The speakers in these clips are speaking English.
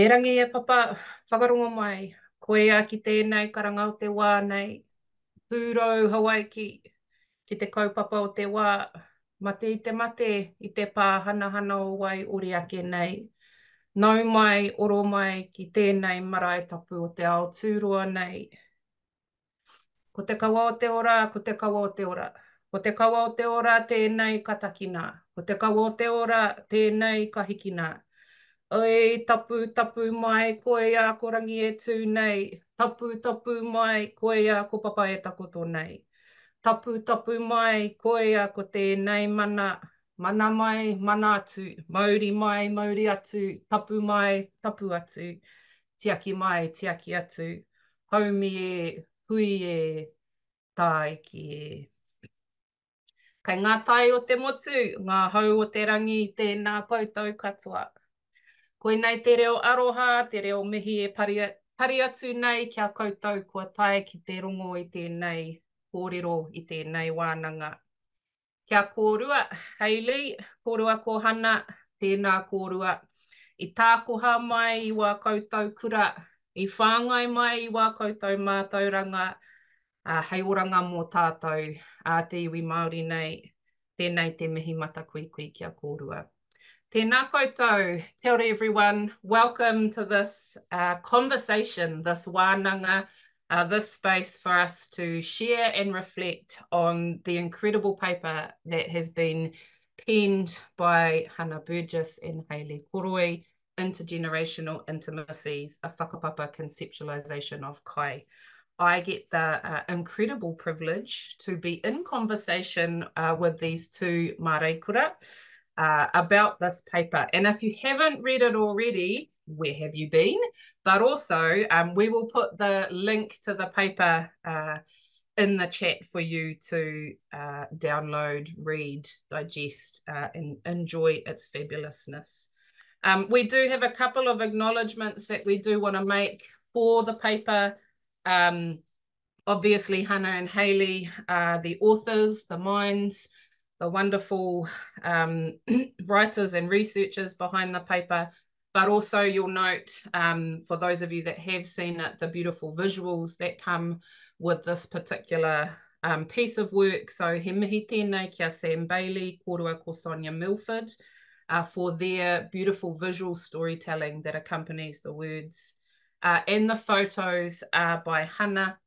E rangi e papa whakarongo mai, koe a ki tēnei karangau te wā nei, pūrau Hawaii ki, ki te kaupapa o te wā, mate i te mate i te pāhana hana o wai ori ake nei. Nau mai, oro mai ki tēnei marae tapu o te ao tūrua nei. Ko te kawa o te ora, ko te kawa o te ora. Ko te kawa o te ora, tēnei katakina. Ko te kawa o te ora, tēnei kahikina. Oi, tapu, tapu mai, koe a ko rangi e tū nei. Tapu, tapu mai, koe a ko papa e takoto nei. Tapu, tapu mai, koe a ko tēnei mana. Mana mai, mana atu. Mauri mai, mauri atu. Tapu mai, tapu atu. Tiaki mai, tiaki atu. Haumi e, hui e, tāiki e. Kei ngā tai o te motu, ngā hau o te rangi i tēnā koutou katoa. Koe nei te reo aroha, te reo mihi e pari, pari atu nei kia koutou kua tae ki te rongo i tēnei kōrero i tēnei wānanga. Kia kōrua, Hayley, kōrua ko Hana, tēnā kōrua. I tākoha mai i wā koutou kura, i whāngai mai i wā koutou mātauranga, uh, hei oranga mō tātou a te iwi Māori nei, tēnei te mihi mata kui kui kia kōrua. Tēnā koutou, kia ora everyone. Welcome to this uh, conversation, this wānanga, uh, this space for us to share and reflect on the incredible paper that has been penned by Hana Burgess and Haylee Koroi, Intergenerational Intimacies, a whakapapa conceptualization of kai. I get the uh, incredible privilege to be in conversation uh, with these two Māori kura uh, about this paper. And if you haven't read it already, where have you been? But also, um, we will put the link to the paper uh, in the chat for you to uh, download, read, digest, uh, and enjoy its fabulousness. Um, we do have a couple of acknowledgements that we do want to make for the paper. Um, obviously, Hana and Haylee are the authors, the minds, the wonderful um, writers and researchers behind the paper, but also you'll note, um, for those of you that have seen it, the beautiful visuals that come with this particular um, piece of work. So he mihi kia Sam Bailey, korua ko Sonia Milford, uh, for their beautiful visual storytelling that accompanies the words. Uh, and the photos are by Hana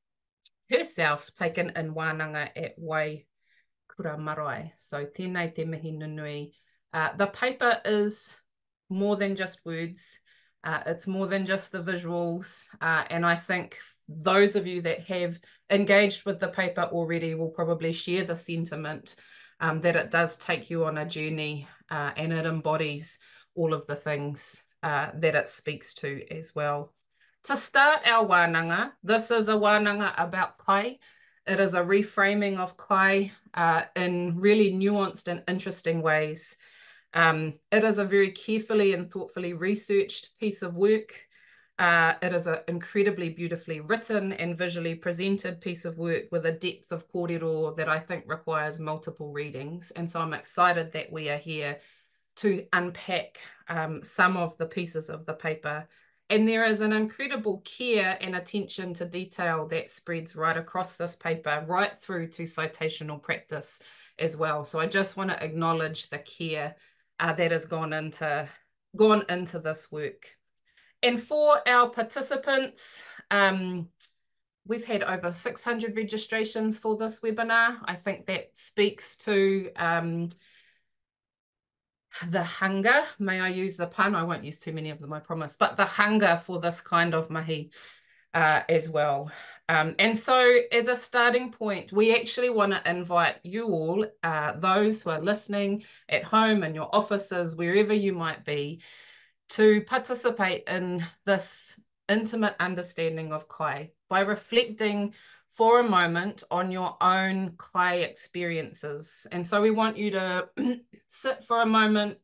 herself, taken in Wānanga at Wai kura marae. So tēnei te mihi nunui. Uh, the paper is more than just words. Uh, it's more than just the visuals. Uh, and I think those of you that have engaged with the paper already will probably share the sentiment um, that it does take you on a journey uh, and it embodies all of the things uh, that it speaks to as well. To start our wānanga, this is a wānanga about kai, it is a reframing of kai uh, in really nuanced and interesting ways. Um, it is a very carefully and thoughtfully researched piece of work. Uh, it is an incredibly beautifully written and visually presented piece of work with a depth of kōrero that I think requires multiple readings. And so I'm excited that we are here to unpack um, some of the pieces of the paper and there is an incredible care and attention to detail that spreads right across this paper, right through to citational practice as well. So I just want to acknowledge the care uh, that has gone into, gone into this work. And for our participants, um, we've had over 600 registrations for this webinar. I think that speaks to um, the hunger, may I use the pun? I won't use too many of them, I promise, but the hunger for this kind of mahi uh, as well. Um, and so as a starting point, we actually want to invite you all, uh, those who are listening at home, in your offices, wherever you might be, to participate in this intimate understanding of Kai by reflecting for a moment on your own kai experiences. And so we want you to sit for a moment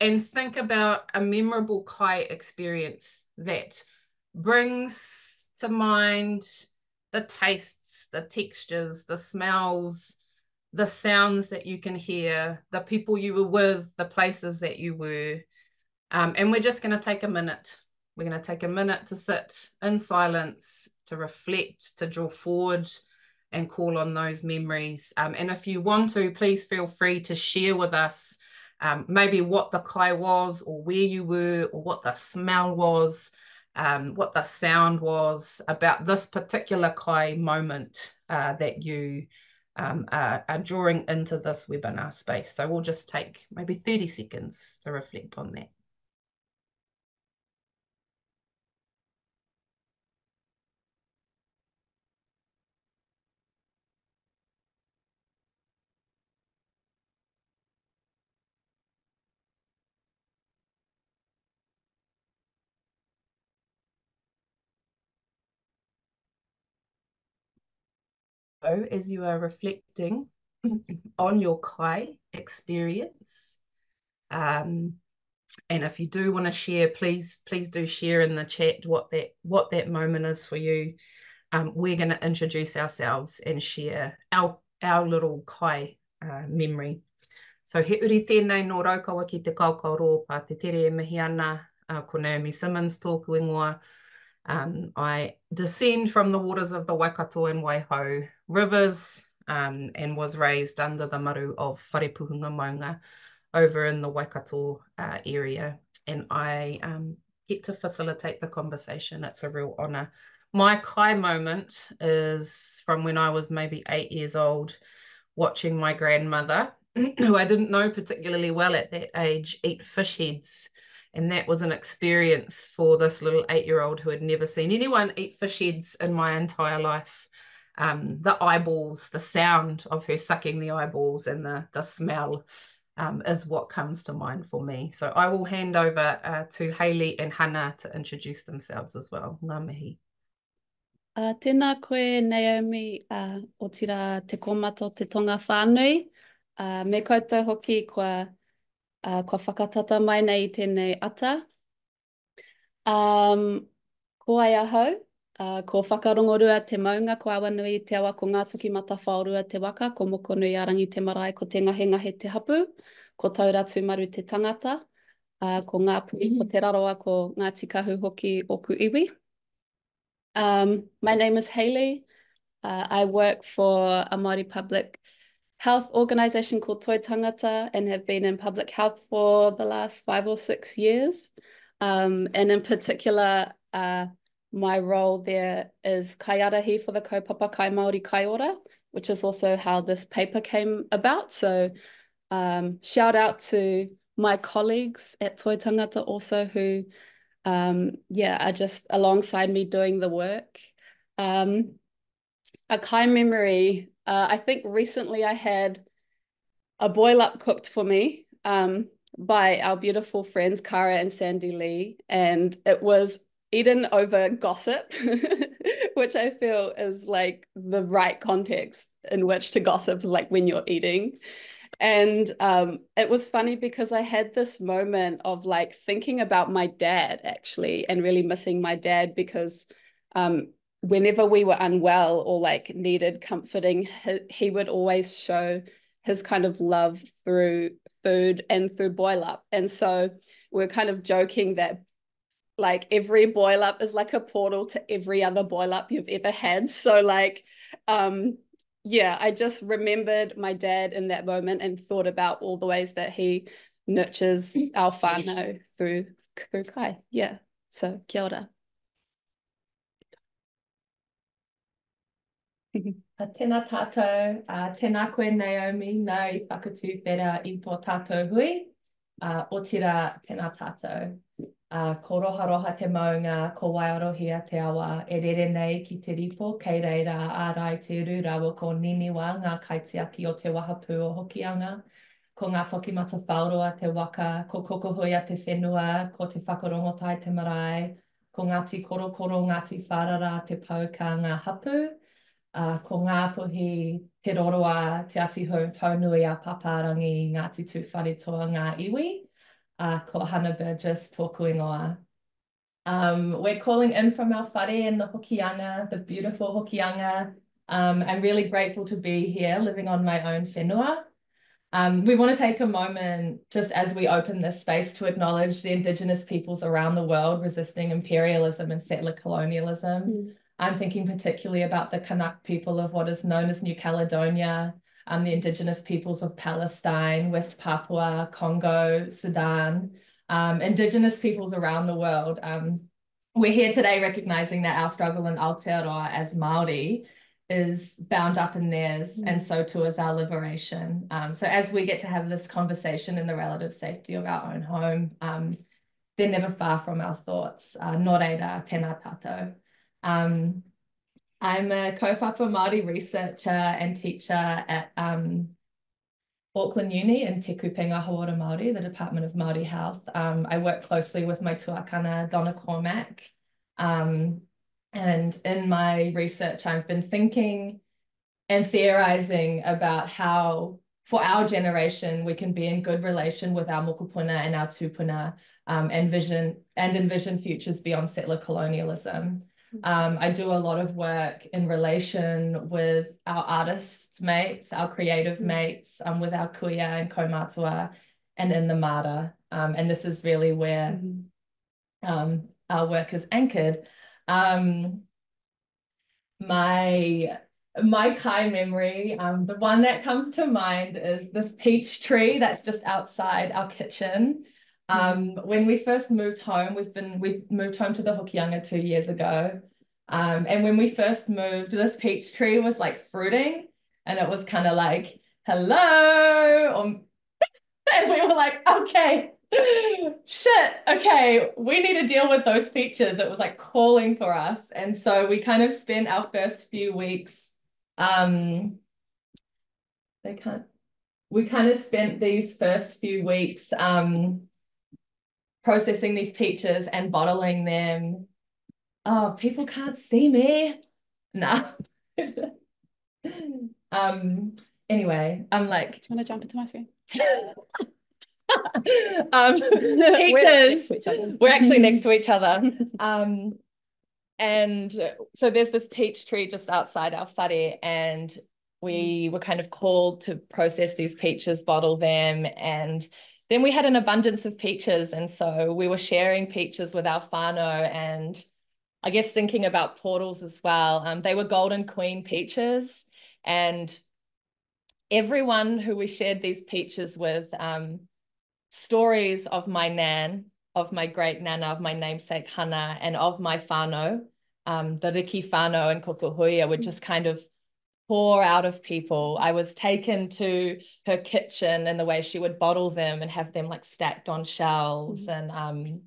and think about a memorable kai experience that brings to mind the tastes, the textures, the smells, the sounds that you can hear, the people you were with, the places that you were. Um, and we're just going to take a minute. We're going to take a minute to sit in silence, to reflect, to draw forward and call on those memories. Um, and if you want to, please feel free to share with us um, maybe what the kai was, or where you were, or what the smell was, um, what the sound was about this particular kai moment uh, that you um, are, are drawing into this webinar space. So we'll just take maybe 30 seconds to reflect on that. As you are reflecting on your Kai experience. Um, and if you do want to share, please please do share in the chat what that what that moment is for you. Um, we're going to introduce ourselves and share our our little Kai uh, memory. So he uri tēnei no raukawa ki te kaukau rōpa, te tere e mihi ana, uh, ko Naomi Simmons tōku ingoa, um, I descend from the waters of the Waikato and Waiho rivers um, and was raised under the maru of Wharepuhunga Maunga over in the Waikato uh, area. And I um, get to facilitate the conversation. It's a real honour. My Kai moment is from when I was maybe eight years old, watching my grandmother, who I didn't know particularly well at that age, eat fish heads and that was an experience for this little eight year old who had never seen anyone eat fish heads in my entire life. Um, the eyeballs, the sound of her sucking the eyeballs, and the, the smell um, is what comes to mind for me. So I will hand over uh, to Hayley and Hannah to introduce themselves as well. Ngā mihi. Uh, tēnā koe, Naomi, uh, o tira te komato te tonga whānui. Uh, me koutou hoki kua uh, kua whakatata mai nei tēnei ata. Um, ko ai ahau, uh, ko whakarongorua te maunga ko awanui te awa ko ngā toki mata whaorua te waka, ko moko nui arangi te marae ko te ngahe ngahe te hapu, ko tauratu maru te tangata, uh, ko ngā pui ko te raroa ko ngā tikahu hoki o ku iwi. Um, my name is Hayley. Uh, I work for a Māori public health organization called Toi Tangata and have been in public health for the last five or six years. Um, and in particular, uh, my role there is kaiarahi for the Kaupapa Kai Māori Kaiora, which is also how this paper came about. So um, shout out to my colleagues at Toi Tangata also who, um, yeah, are just alongside me doing the work. Um, a Kai memory uh, I think recently I had a boil up cooked for me um, by our beautiful friends Kara and Sandy Lee, and it was eaten over gossip, which I feel is like the right context in which to gossip, like when you're eating. And um, it was funny because I had this moment of like thinking about my dad actually, and really missing my dad because um, whenever we were unwell or like needed comforting, he, he would always show his kind of love through food and through boil up. And so we're kind of joking that like every boil up is like a portal to every other boil up you've ever had. So like um yeah, I just remembered my dad in that moment and thought about all the ways that he nurtures our whānau through through Kai. Yeah. So kia ora. A tēnā tātou, a tēnā koe Naomi, nā i whakatū whera i tō tātou hui, uh, o tira tēnā tātou. Uh, ko roha roha te maunga, ko waiarohia te awa, e rere nei ki te ripo, kei reira a rai te uru rawa ko niniwa ngā kaitiaki o te wahapū o hokianga, ko ngā toki mata whaoroa te waka, ko kokohoi a te whenua, ko te whakarongotai te marae, ko ngāti korokoro, ngāti wharara, te pauka ngā hapu, uh, ko ngā puhi te roroa te ati haunui a paparangi Ngāti Tūwhare toa ngā iwi, uh, ko Burgess tōku ingoa. Um, we're calling in from our whare in the Hokianga, the beautiful Hokianga. Um, I'm really grateful to be here living on my own whenua. Um, we want to take a moment, just as we open this space, to acknowledge the Indigenous peoples around the world resisting imperialism and settler colonialism. Mm. I'm thinking particularly about the Kanak people of what is known as New Caledonia, um, the Indigenous peoples of Palestine, West Papua, Congo, Sudan, um, Indigenous peoples around the world. Um, we're here today recognizing that our struggle in Aotearoa as Māori is bound up in theirs, mm. and so too is our liberation. Um, so as we get to have this conversation in the relative safety of our own home, um, they're never far from our thoughts. Uh, nō reira, tēnā. Um, I'm a kaupapa Māori researcher and teacher at um, Auckland Uni in Te Kupenga Hauora Māori, the Department of Māori Health. Um, I work closely with my tuakana, Donna Cormack. Um, and in my research, I've been thinking and theorizing about how, for our generation, we can be in good relation with our mokopuna and our tupuna um, and vision and envision futures beyond settler colonialism. Um, I do a lot of work in relation with our artist mates, our creative mm. mates, um, with our kuia and kaumatua, and in the mata. Um, and this is really where mm um, our work is anchored. Um, my my kai memory, um, the one that comes to mind is this peach tree that's just outside our kitchen. Um, when we first moved home, we've been we moved home to the Hokianga two years ago. Um, and when we first moved, this peach tree was like fruiting, and it was kind of like, hello. And we were like, okay, shit, okay, we need to deal with those peaches. It was like calling for us. And so we kind of spent our first few weeks, um, they can't, we kind of spent these first few weeks um, processing these peaches and bottling them. Oh, people can't see me. Nah. um. Anyway, I'm like. Do you want to jump into my screen? um, peaches. We're, we're actually next to each other. Um, and so there's this peach tree just outside our whare, and we were kind of called to process these peaches, bottle them, and then we had an abundance of peaches. And so we were sharing peaches with our and I guess thinking about portals as well. Um, they were Golden Queen peaches. And everyone who we shared these peaches with, um, stories of my nan, of my great nana, of my namesake Hana, and of my whānau, um, the Riki whānau and Kokohuia would just kind of pour out of people. I was taken to her kitchen and the way she would bottle them and have them like stacked on shelves. Mm-hmm. And um,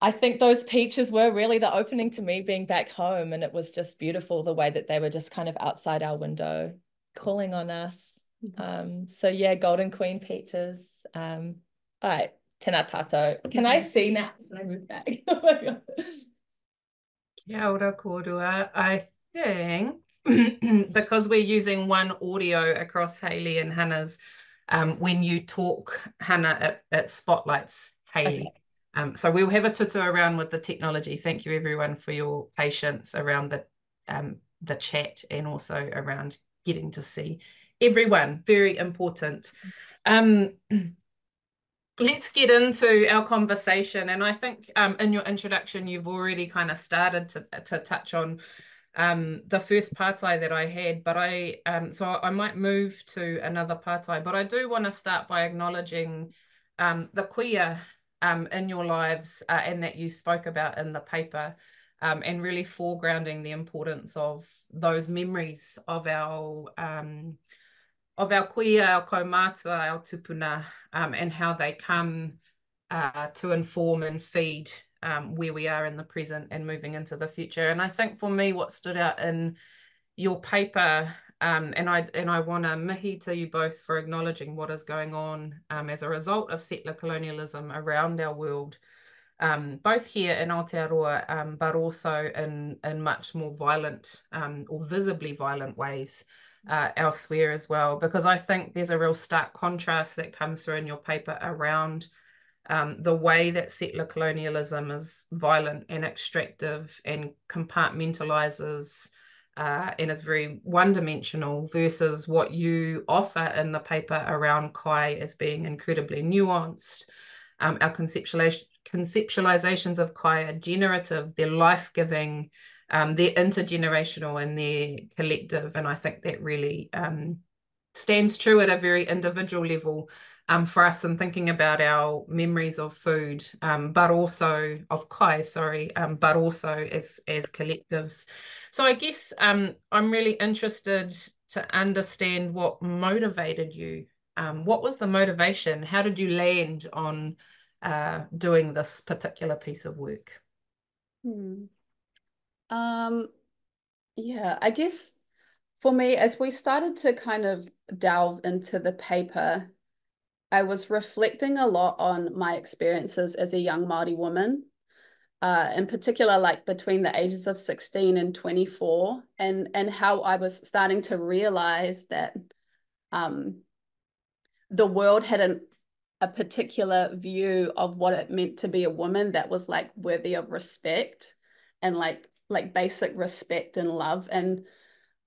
I think those peaches were really the opening to me being back home. And it was just beautiful the way that they were just kind of outside our window, calling on us. Mm-hmm. Um, so yeah, Golden Queen peaches. Um, all right, tātou. Can I see now? Can I move back? oh my God. Kia ora kōrua. I think because we're using one audio across Haylee and Hana's, um, when you talk, Hannah, it, it spotlights Haylee. Okay. Um, so we'll have a tutu around with the technology. Thank you everyone for your patience around the um, the chat and also around getting to see everyone. Very important. Um, let's get into our conversation. And I think um, in your introduction, you've already kind of started to, to touch on um, the first pātai that I had, but I um, so I might move to another pātai, but I do want to start by acknowledging um, the kuia um, in your lives uh, and that you spoke about in the paper, um, and really foregrounding the importance of those memories of our um, of our kuia, our kaumata, our tupuna, um, and how they come uh, to inform and feed um, where we are in the present and moving into the future. And I think for me, what stood out in your paper, um, and I and I want to mihi to you both for acknowledging what is going on um, as a result of settler colonialism around our world, um, both here in Aotearoa, um, but also in in much more violent um, or visibly violent ways. Uh, elsewhere as well, because I think there's a real stark contrast that comes through in your paper around um, the way that settler colonialism is violent and extractive and compartmentalizes uh, and is very one-dimensional versus what you offer in the paper around kai as being incredibly nuanced. Um, our conceptualization, conceptualizations of kai are generative, they're life-giving, um, they're intergenerational and they're collective, and I think that really um, stands true at a very individual level um, for us in thinking about our memories of food, um, but also of kai, sorry, um, but also as as collectives. So I guess um, I'm really interested to understand what motivated you. Um, what was the motivation? How did you land on uh, doing this particular piece of work? Hmm. Um, yeah, I guess for me, as we started to kind of delve into the paper, I was reflecting a lot on my experiences as a young Māori woman, uh, in particular, like between the ages of 16 and 24, and, and how I was starting to realize that um, the world had an, a particular view of what it meant to be a woman that was like worthy of respect and like like basic respect and love. And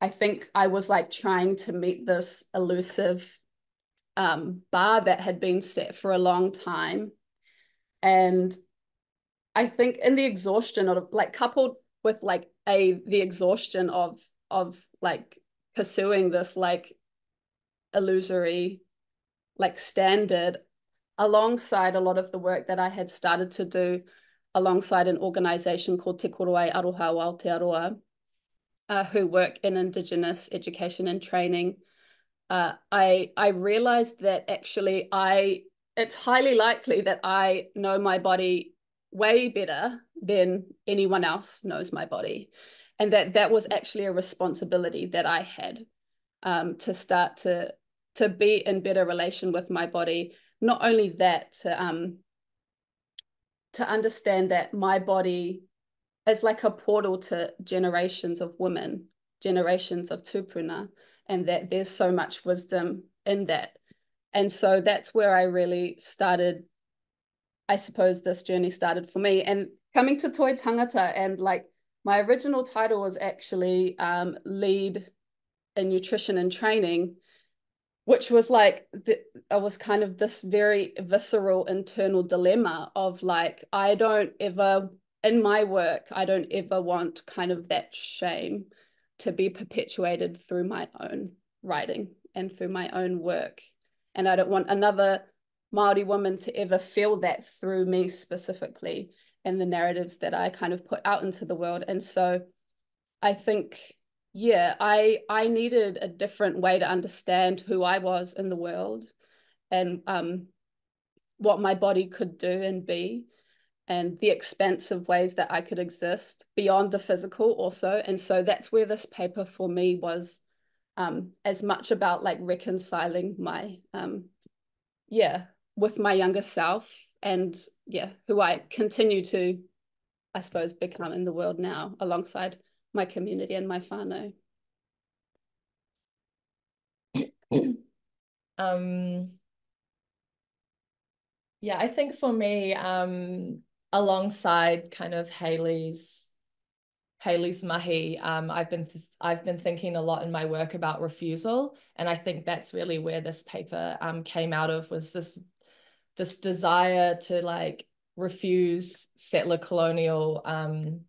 I think I was like trying to meet this elusive um, bar that had been set for a long time. And I think in the exhaustion of like coupled with like a the exhaustion of of like pursuing this like illusory like standard alongside a lot of the work that I had started to do alongside an organization called Te Korowai Aroha Aotearoa, uh, who work in Indigenous education and training uh, I I realized that actually I it's highly likely that I know my body way better than anyone else knows my body, and that that was actually a responsibility that I had um, to start to to be in better relation with my body. Not only that, to um, to understand that my body is like a portal to generations of women, generations of tupuna and that there's so much wisdom in that. And so that's where I really started, I suppose this journey started for me. And coming to Toi Tangata and like my original title was actually um, lead in nutrition and training, which was like, the, I was kind of this very visceral internal dilemma of like, I don't ever, in my work, I don't ever want kind of that shame to be perpetuated through my own writing and through my own work. And I don't want another Māori woman to ever feel that through me specifically and the narratives that I kind of put out into the world. And so I think, yeah, I I needed a different way to understand who I was in the world and um, what my body could do and be and the expansive ways that I could exist beyond the physical also. And so that's where this paper for me was um, as much about like reconciling my, um, yeah, with my younger self and yeah, who I continue to, I suppose, become in the world now alongside my community and my whānau. um, yeah, I think for me, um, alongside kind of Haylee's Haylee's mahi, um, I've been I've been thinking a lot in my work about refusal, and I think that's really where this paper um, came out of was this this desire to like refuse settler colonial um,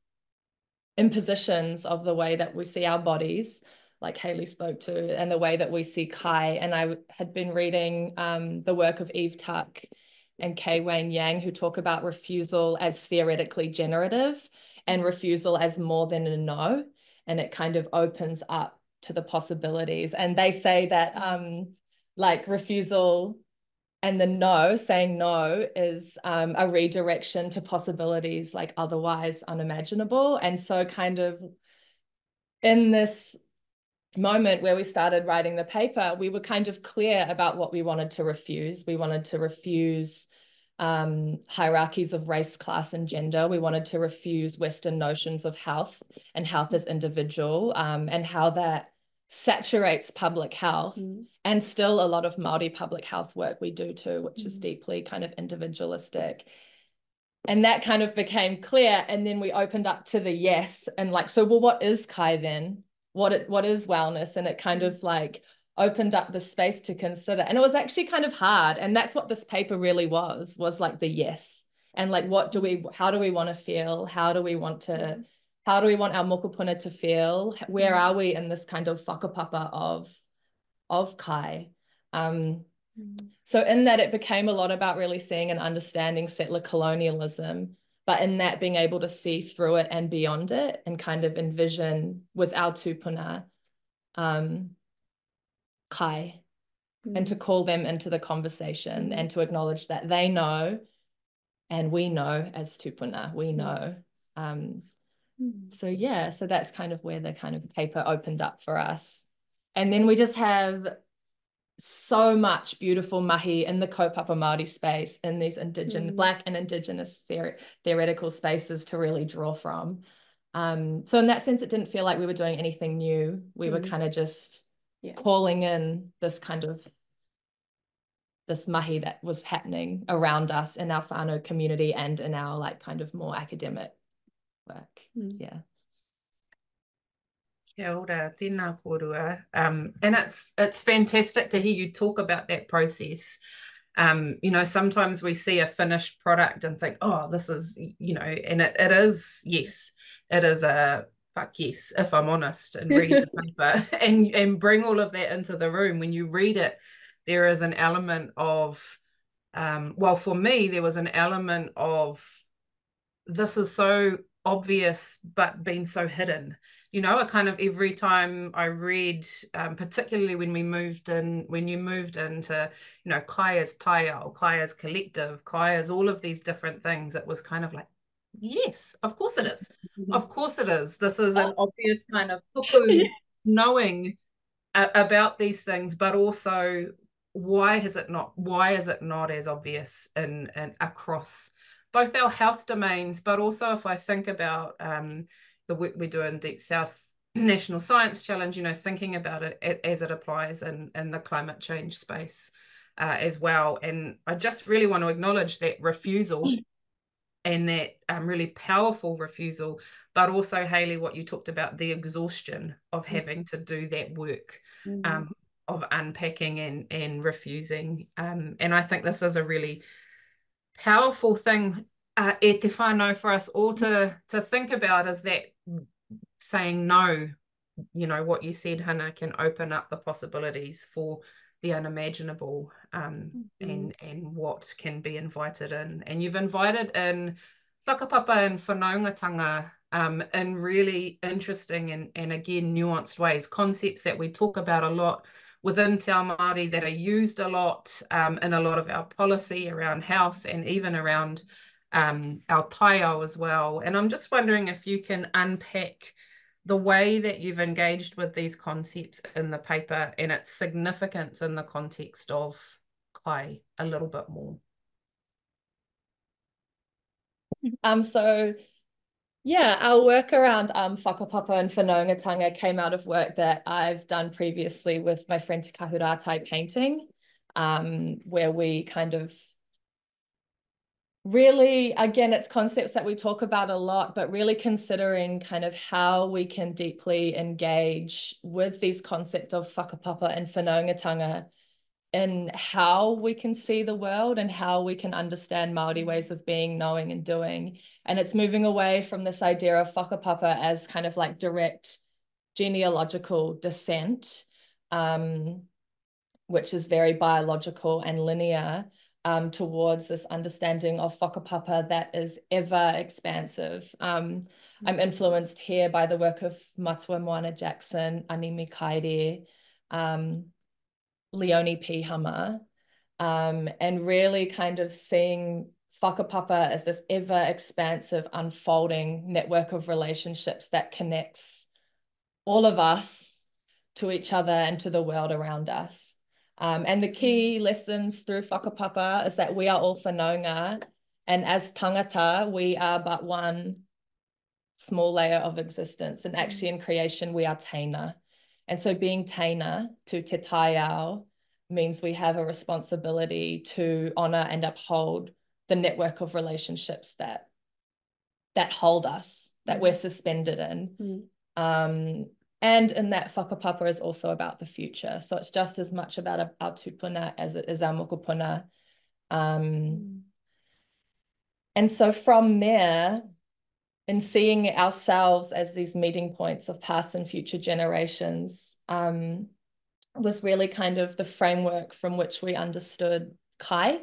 impositions of the way that we see our bodies, like Haylee spoke to, and the way that we see Kai. And I had been reading um, the work of Eve Tuck and K. Wayne Yang, who talk about refusal as theoretically generative and refusal as more than a no. And it kind of opens up to the possibilities. And they say that um, like refusal and the no, saying no, is um, a redirection to possibilities like otherwise unimaginable. And so, kind of in this moment where we started writing the paper, we were kind of clear about what we wanted to refuse. We wanted to refuse um, hierarchies of race, class, and gender. We wanted to refuse Western notions of health and health as individual um, and how that saturates public health mm. and still a lot of Māori public health work we do too, which mm. is deeply kind of individualistic. And that kind of became clear. And then we opened up to the yes and like, so, well, what is Kai then? What it what is wellness and it kind of like opened up the space to consider. And it was actually kind of hard and that's what this paper really was was like the yes. And like what do we how do we want to feel? How do we want to how do we want our mokopuna to feel? Where are we in this kind of whakapapa of of kai? Um so in that it became a lot about really seeing and understanding settler colonialism but in that being able to see through it and beyond it and kind of envision with our tupuna um, kai mm. and to call them into the conversation mm. and to acknowledge that they know and we know as tupuna we mm. know um, mm. so yeah so that's kind of where the kind of paper opened up for us and then we just have so much beautiful mahi in the kaupapa Māori space in these indigenous mm. black and indigenous theor- theoretical spaces to really draw from. Um, so in that sense, it didn't feel like we were doing anything new. We mm. were kind of just yeah. calling in this kind of this mahi that was happening around us in our whānau community and in our like kind of more academic work. Mm. Yeah. Kia ora, tēnā korua. Um, and it's it's fantastic to hear you talk about that process. Um, you know, sometimes we see a finished product and think, oh, this is, you know, and it, it is, yes, it is a fuck yes, if I'm honest, and read the paper and, and bring all of that into the room. When you read it, there is an element of, um, well, for me, there was an element of this is so obvious, but being so hidden you know, I kind of every time I read, um, particularly when we moved in, when you moved into, you know, Kaya's Taiao, Kaya's Collective, Kaya's all of these different things, it was kind of like, yes, of course it is. Mm-hmm. Of course it is. This is an obvious kind of knowing a- about these things, but also why is it not, why is it not as obvious in, in across both our health domains, but also if I think about, um, the work we do in Deep South National Science Challenge, you know, thinking about it as it applies in, in the climate change space uh, as well. And I just really want to acknowledge that refusal mm. and that um, really powerful refusal, but also, Haylee, what you talked about, the exhaustion of mm. having to do that work. Mm-hmm. Um, of unpacking and and refusing um, and I think this is a really powerful thing uh, e te whānau for us all to to think about is that saying no, you know, what you said, Hana, can open up the possibilities for the unimaginable um, mm-hmm. and and what can be invited in. And you've invited in whakapapa and whanaungatanga um, in really interesting and, and again nuanced ways, concepts that we talk about a lot within Te Ao Māori that are used a lot um, in a lot of our policy around health and even around um, our taiao as well. And I'm just wondering if you can unpack the way that you've engaged with these concepts in the paper and its significance in the context of kai a little bit more. Um, so yeah, our work around um, whakapapa and whanaungatanga came out of work that I've done previously with my friend Te Kahuratai Painting, um, where we kind of really again it's concepts that we talk about a lot but really considering kind of how we can deeply engage with these concepts of whakapapa and whanaungatanga in how we can see the world and how we can understand Māori ways of being, knowing and doing. And it's moving away from this idea of whakapapa as kind of like direct genealogical descent, um, which is very biological and linear, um, towards this understanding of whakapapa that is ever expansive. Um, I'm influenced here by the work of Matua Moana Jackson, Ani Mikaere, um, Leonie Pihama, um, and really kind of seeing whakapapa as this ever expansive, unfolding network of relationships that connects all of us to each other and to the world around us. Um, and the key lessons through whakapapa is that we are all whanaunga, and as tangata, we are but one small layer of existence. And actually in creation, we are teina. And so being teina to te taiao means we have a responsibility to honor and uphold the network of relationships that that hold us, that we're suspended in. Mm. Um, And in that whakapapa is also about the future. So it's just as much about our tupuna as it is our mokopuna. Um. And so from there, in seeing ourselves as these meeting points of past and future generations, um, was really kind of the framework from which we understood Kai.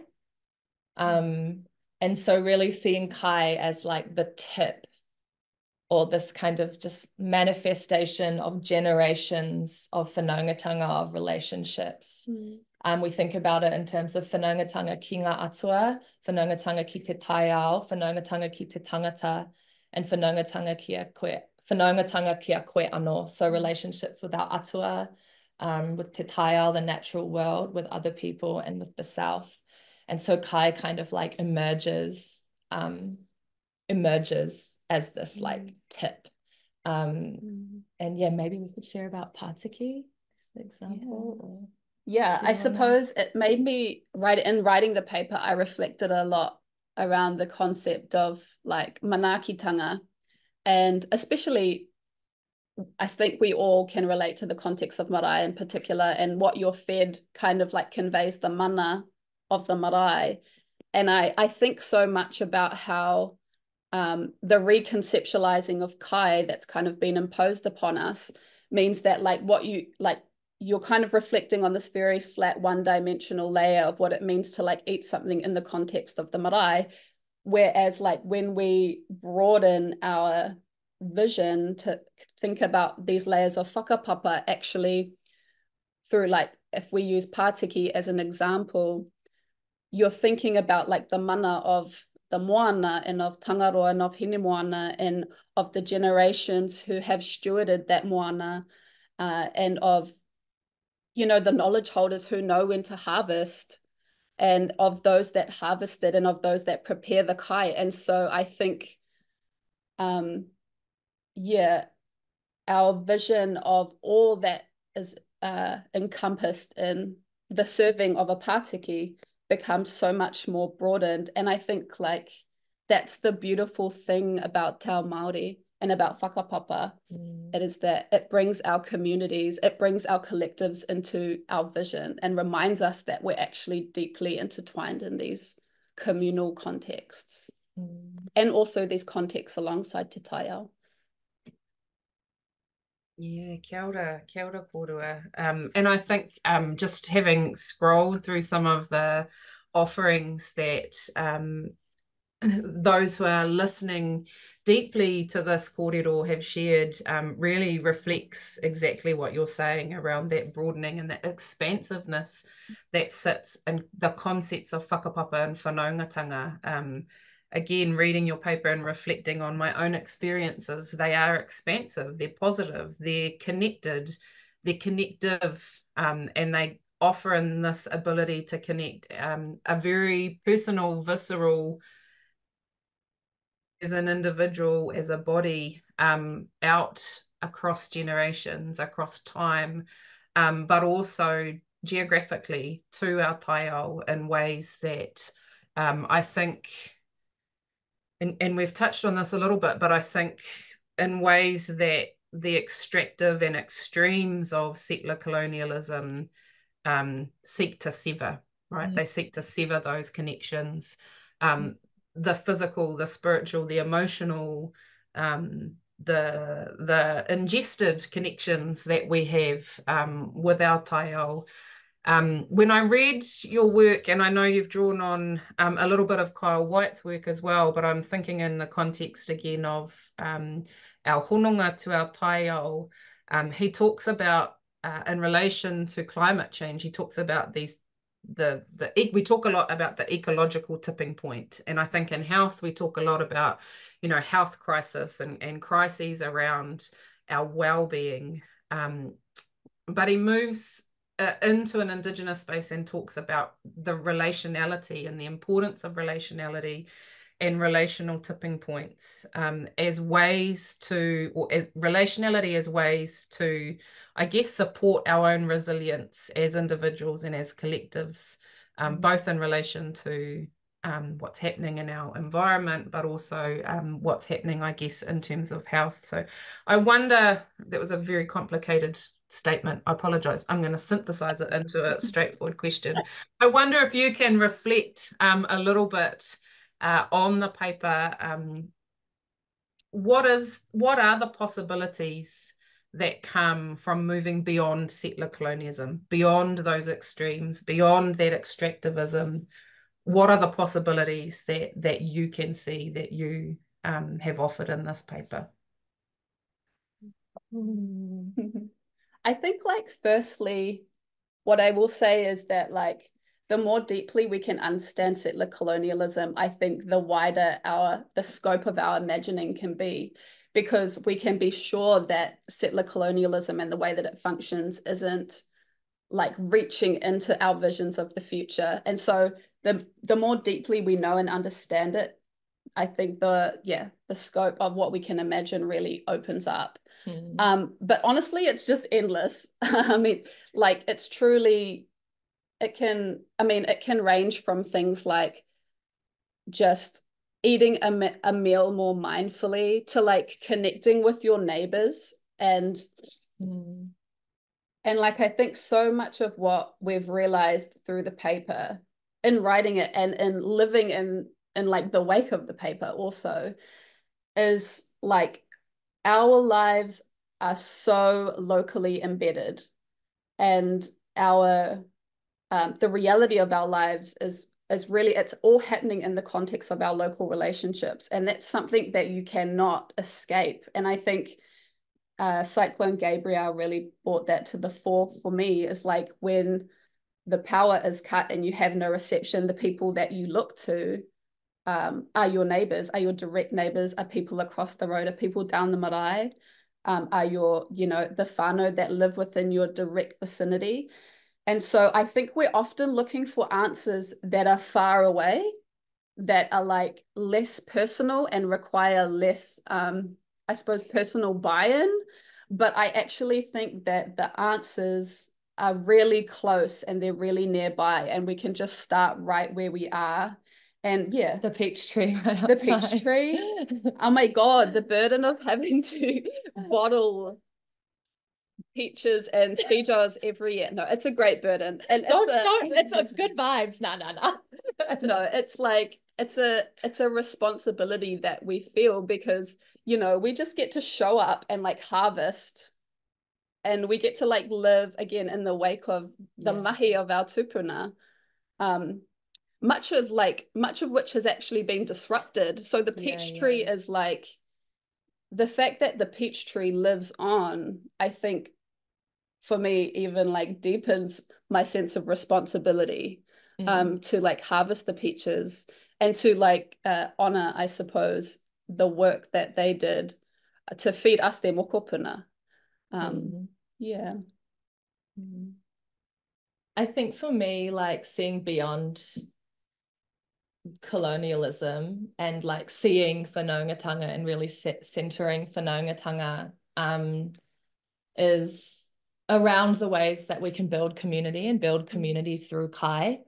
Um, and so really seeing Kai as like the tip or this kind of just manifestation of generations of whanaungatanga of relationships. Mm. Um, we think about it in terms of whanaungatanga ki ngā atua, whanaungatanga ki te taiao, whanaungatanga ki te tangata, and whanaungatanga ki a koe, whanaungatanga ki a koe anō. So mm. relationships with our atua, um, with Te Taiao, the natural world, with other people, and with the self. And so Kai kind of like emerges, um, emerges as this like tip. Um, mm. And yeah, maybe we could share about Patiki, as an example. Yeah, yeah I suppose it made me write in writing the paper. I reflected a lot around the concept of like manakitanga, and especially I think we all can relate to the context of marae in particular, and what you're fed kind of like conveys the mana of the marae. And I, I think so much about how um, the reconceptualizing of kai that's kind of been imposed upon us means that like what you like you're kind of reflecting on this very flat one dimensional layer of what it means to like eat something in the context of the marae. Whereas like when we broaden our vision to think about these layers of whakapapa actually through like if we use Pātiki as an example, you're thinking about like the mana of the moana and of Tangaroa and of Hine moana and of the generations who have stewarded that moana uh, and of, you know, the knowledge holders who know when to harvest and of those that harvested and of those that prepare the kai. And so I think um, yeah, our vision of all that is uh, encompassed in the serving of a Pātiki becomes so much more broadened. And I think like that's the beautiful thing about Te Ao Māori and about whakapapa. Mm. It is that it brings our communities, it brings our collectives into our vision and reminds us that we're actually deeply intertwined in these communal contexts. Mm. And also these contexts alongside Te Taiao. Yeah, kia ora, kia ora kōrua. Um, and I think um, just having scrolled through some of the offerings that um, those who are listening deeply to this kōrero have shared um, really reflects exactly what you're saying around that broadening and that expansiveness that sits in the concepts of whakapapa and whanaungatanga. Um, again, reading your paper and reflecting on my own experiences, they are expansive, they're positive, they're connected, they're connective, um, and they offer in this ability to connect um, a very personal, visceral, as an individual, as a body, um, out across generations, across time, um, but also geographically to our taiao in ways that um, I think and, and we've touched on this a little bit, but I think in ways that the extractive and extremes of settler colonialism um, seek to sever, right? Mm. They seek to sever those connections, um, mm. the physical, the spiritual, the emotional, um, the the ingested connections that we have um, with our taiao um, when I read your work, and I know you've drawn on um, a little bit of Kyle Whyte's work as well, but I'm thinking in the context again of um, our hononga to our taiao, um, he talks about uh, in relation to climate change, he talks about these the the we talk a lot about the ecological tipping point and i think in health we talk a lot about you know health crisis and and crises around our well-being. Um, but he moves uh, into an indigenous space and talks about the relationality and the importance of relationality and relational tipping points um, as ways to or as relationality as ways to i guess support our own resilience as individuals and as collectives um, mm. both in relation to um, what's happening in our environment, but also um, what's happening, I guess, in terms of health. So I wonder, that was a very complicated statement. I apologize. I'm going to synthesize it into a straightforward question. I wonder if you can reflect um, a little bit uh, on the paper. Um, what is what are the possibilities that come from moving beyond settler colonialism, beyond those extremes, beyond that extractivism? what are the possibilities that that you can see that you um, have offered in this paper? I think like firstly, what I will say is that like the more deeply we can understand settler colonialism, I think the wider our the scope of our imagining can be because we can be sure that settler colonialism and the way that it functions isn't like reaching into our visions of the future. And so the the more deeply we know and understand it, I think the yeah, the scope of what we can imagine really opens up. Mm. Um, but honestly, it's just endless. I mean, like it's truly it can I mean, it can range from things like just eating a, a meal more mindfully to like connecting with your neighbors and mm. and like I think so much of what we've realized through the paper in writing it and in living in in like the wake of the paper also is like our lives are so locally embedded and our um, the reality of our lives is is really it's all happening in the context of our local relationships and that's something that you cannot escape. And i think uh, cyclone gabrielle really brought that to the fore for me. Is like when the power is cut and you have no reception, the people that you look to um, are your neighbors, are your direct neighbors, are people across the road, are people down the marae, um, are your, you know, the whānau that live within your direct vicinity. And so I think we're often looking for answers that are far away, that are like less personal and require less, um, I suppose, personal buy-in. But I actually think that the answers are really close and they're really nearby and we can just start right where we are and yeah. The peach tree right the peach tree. Oh my god the burden of having to bottle peaches and feijoas every year. No it's a great burden. And it's, a, no, it's, it's good vibes. No no no no it's like it's a it's a responsibility that we feel because you know we just get to show up and like harvest. And we get to like live again in the wake of the yeah. mahi of our tupuna. Um much of like much of which has actually been disrupted so the peach yeah, tree yeah. is like the fact that the peach tree lives on i think for me even like deepens my sense of responsibility mm. um to like harvest the peaches and to like uh, honor i suppose the work that they did to feed us their mokopuna um, mm. Yeah. Mm. I think for me, like seeing beyond colonialism and like seeing whanaungatanga and really set, centering whanaungatanga um, is around the ways that we can build community and build mm. community through kai.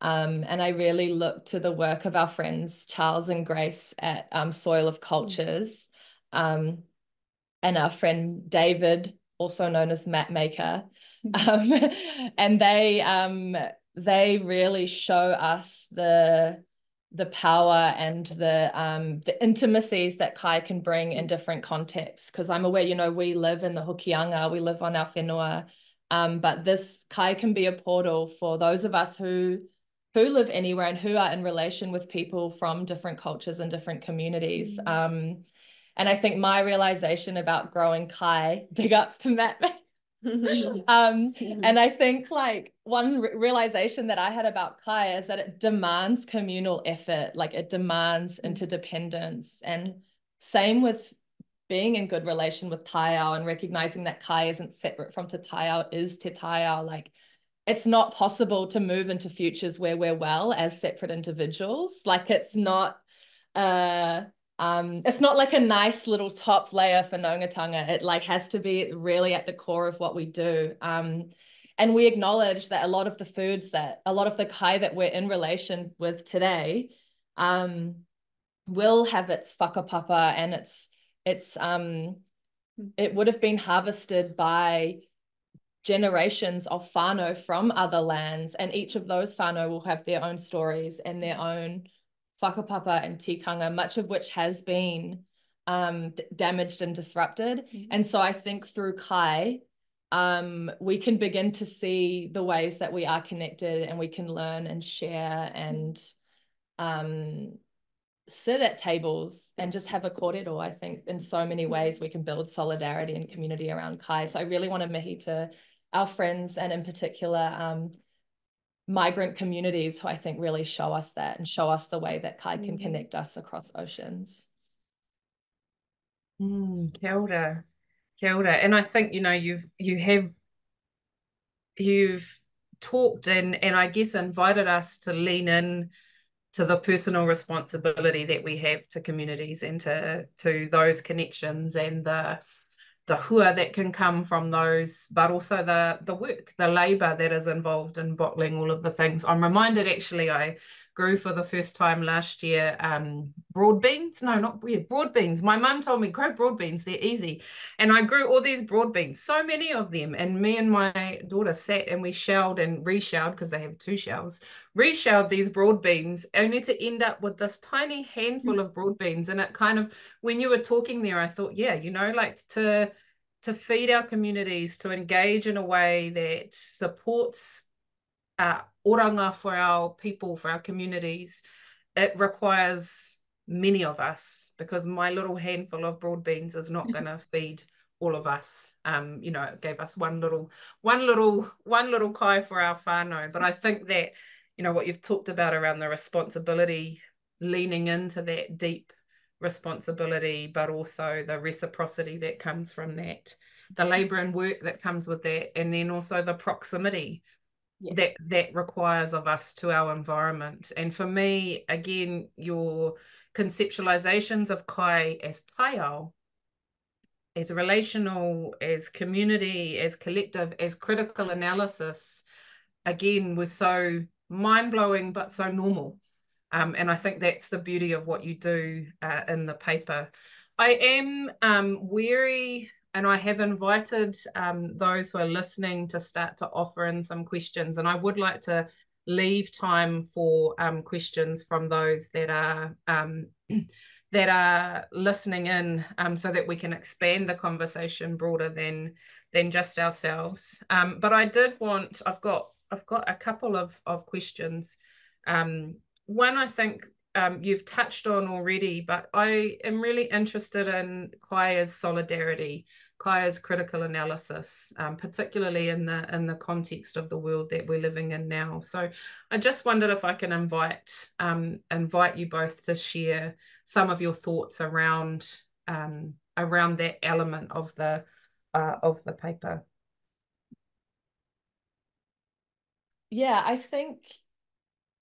Um, and I really look to the work of our friends Charles and Grace at um, Soil of. Cultures um, and our friend David also known as Map Maker. Um, and they um, they really show us the the power and the um, the intimacies that kai can bring in different contexts. Because I'm aware, you know, we live in the Hokianga, we live on our whenua, um, but this kai can be a portal for those of us who who live anywhere and who are in relation with people from different cultures and different communities. Mm. Um, and I think my realization about growing Kai, big ups to Matt. um, and I think like one re- realization that I had about Kai is that it demands communal effort, like it demands mm. interdependence. And same with being in good relation with Taiao and recognizing that Kai isn't separate from Te Taiao is Te Taiao. Like it's not possible to move into futures where we're well as separate individuals. Like it's not uh um, it's not like a nice little top layer for whanaungatanga. It like has to be really at the core of what we do. Um, and we acknowledge that a lot of the foods that a lot of the kai that we're in relation with today um, will have its whakapapa and its its um it would have been harvested by generations of whānau from other lands and each of those whānau will have their own stories and their own whakapapa and tikanga much of which has been um, damaged and disrupted mm-hmm. and so I think through Kai um, we can begin to see the ways that we are connected and we can learn and share and um, sit at tables and just have a kōrero. I think in so many ways we can build solidarity and community around Kai. So I really want to mihi to our friends and in particular um, migrant communities who I think really show us that and show us the way that Kai can mm. connect us across oceans. Mm, kia ora. Kia ora. And I think, you know, you've you have you've talked and and I guess invited us to lean in to the personal responsibility that we have to communities and to to those connections and the the hua that can come from those, but also the the work, the labour that is involved in bottling all of the things. I'm reminded actually I grew for the first time last year um, broad beans. No, not weird, broad beans. My mum told me, grow broad beans, they're easy. And I grew all these broad beans, so many of them. And me and my daughter sat and we shelled and reshelled because they have two shells, reshelled these broad beans, only to end up with this tiny handful of broad beans. And it kind of, when you were talking there, I thought, yeah, you know, like to to feed our communities, to engage in a way that supports uh, oranga for our people, for our communities, it requires many of us because my little handful of broad beans is not going to feed all of us. Um, you know, it gave us one little, one little, one little kai for our whānau. But I think that, you know, what you've talked about around the responsibility, leaning into that deep responsibility, but also the reciprocity that comes from that, the labour and work that comes with that, and then also the proximity yeah. that that requires of us to our environment. And for me, again, your conceptualizations of kai as taiao, as relational, as community, as collective, as critical analysis, again, was so mind blowing but so normal. Um, and I think that's the beauty of what you do uh, in the paper. I am um, weary and I have invited um, those who are listening to start to offer in some questions. And I would like to leave time for um, questions from those that are um, that are listening in, um, so that we can expand the conversation broader than than just ourselves. Um, but I did want I've got I've got a couple of of questions. Um, one I think um, you've touched on already, but I am really interested in Kai's solidarity, Kai's critical analysis, um, particularly in the in the context of the world that we're living in now. So I just wondered if I can invite um, invite you both to share some of your thoughts around um, around that element of the uh, of the paper. Yeah, I think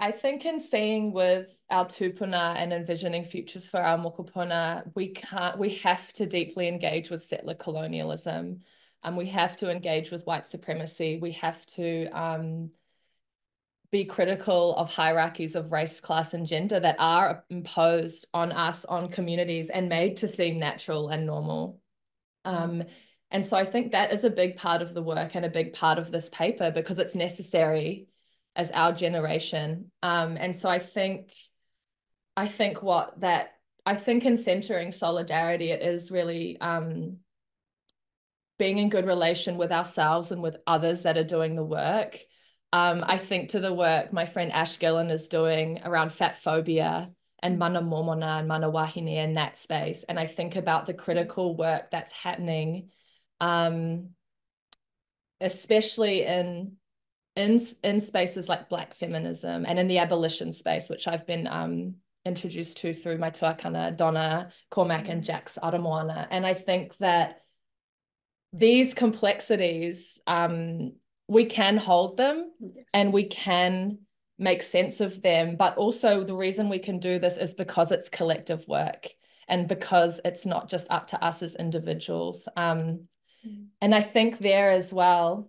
I think in seeing with our tupuna and envisioning futures for our mokopuna, we can't, we have to deeply engage with settler colonialism. And we have to engage with white supremacy. We have to um, be critical of hierarchies of race, class, and gender that are imposed on us, on communities, and made to seem natural and normal. Um, and so I think that is a big part of the work and a big part of this paper because it's necessary as our generation. Um, and so I think, I think what that I think in centering solidarity, it is really um, being in good relation with ourselves and with others that are doing the work. Um, I think to the work my friend Ash Gillon is doing around fat phobia and mana momona and mana wahine in that space. And I think about the critical work that's happening, um, especially in in in spaces like black feminism and in the abolition space which i've been um, introduced to through my tuakana donna cormack and jax aramoana and i think that these complexities um, we can hold them yes. and we can make sense of them but also the reason we can do this is because it's collective work and because it's not just up to us as individuals um, mm. and i think there as well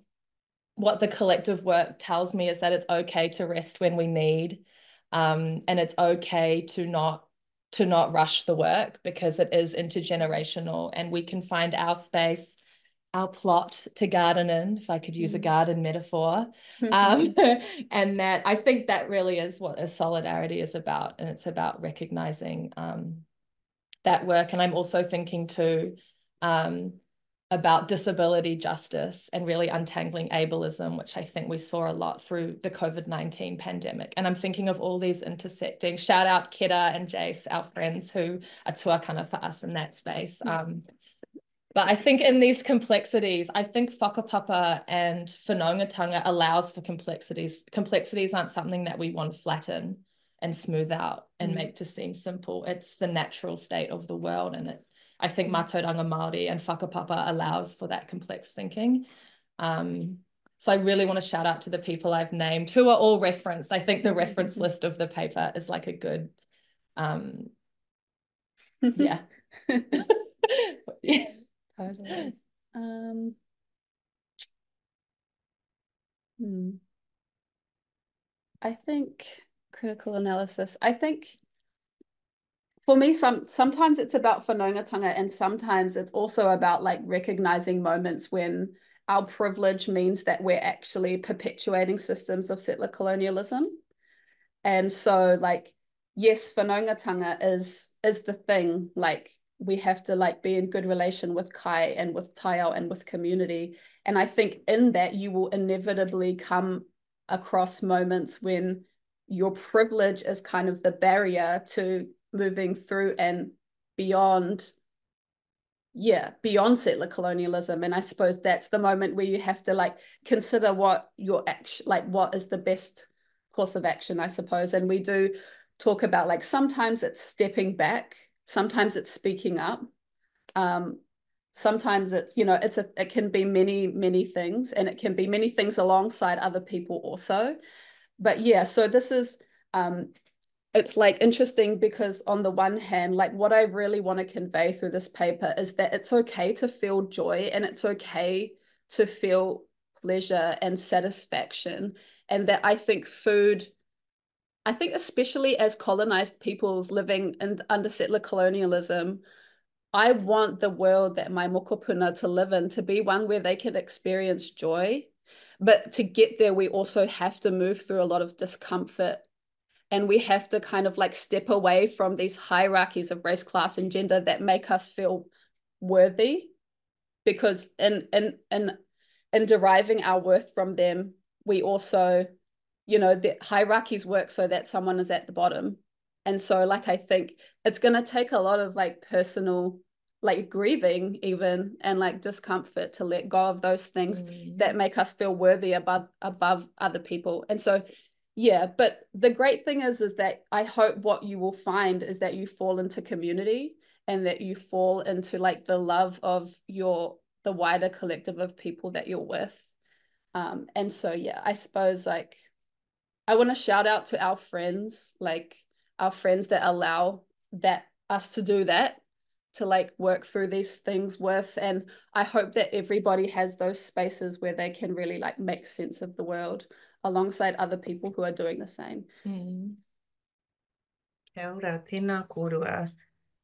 what the collective work tells me is that it's okay to rest when we need. Um, and it's okay to not to not rush the work because it is intergenerational and we can find our space our plot to garden in, if I could use a mm. garden metaphor. Um, and that I think that really is what a solidarity is about. And it's about recognizing um, that work. And I'm also thinking too um, about disability justice and really untangling ableism, which I think we saw a lot through the COVID 19 pandemic. And I'm thinking of all these intersecting, shout out Kira and Jace, our friends who are tuakana for us in that space. Um, but I think in these complexities, I think whakapapa and whanaungatanga allows for complexities. Complexities aren't something that we want to flatten and smooth out and mm. make to seem simple. It's the natural state of the world. And it, I think. Mātauranga Māori and whakapapa allows for that complex thinking. Um, so I really want to shout out to the people I've named who are all referenced. I think the reference list of the paper is like a good, um, yeah. yeah. Totally. Um, hmm. I think critical analysis. I think for me, some sometimes it's about whanaungatanga and sometimes it's also about like recognizing moments when our privilege means that we're actually perpetuating systems of settler colonialism. And so like, yes, whanaungatanga is is the thing, like we have to like be in good relation with kai and with taiao and with community and i think in that you will inevitably come across moments when your privilege is kind of the barrier to moving through and beyond yeah beyond settler colonialism. And i suppose that's the moment where you have to like consider what your action like what is the best course of action i suppose. And we do talk about like sometimes it's stepping back sometimes it's speaking up um, sometimes it's you know it's a it can be many many things and it can be many things alongside other people also. But yeah so this is um it's like interesting because on the one hand like what i really want to convey through this paper is that it's okay to feel joy and it's okay to feel pleasure and satisfaction and that i think food I think especially as colonized peoples living in, under settler colonialism, I want the world that my mokopuna to live in to be one where they can experience joy. But to get there, we also have to move through a lot of discomfort. And we have to kind of like step away from these hierarchies of race, class, and gender that make us feel worthy. Because in in in in deriving our worth from them, we also you know the hierarchies work so that someone is at the bottom and so like i think it's going to take a lot of like personal like grieving even and like discomfort to let go of those things mm. that make us feel worthy above above other people and so yeah but the great thing is is that i hope what you will find is that you fall into community and that you fall into like the love of your the wider collective of people that you're with um and so yeah i suppose like I want to shout out to our friends, like our friends that allow that us to do that, to like work through these things with. And I hope that everybody has those spaces where they can really like make sense of the world alongside other people who are doing the same. Mm. Kia ora, tēnā kōrua.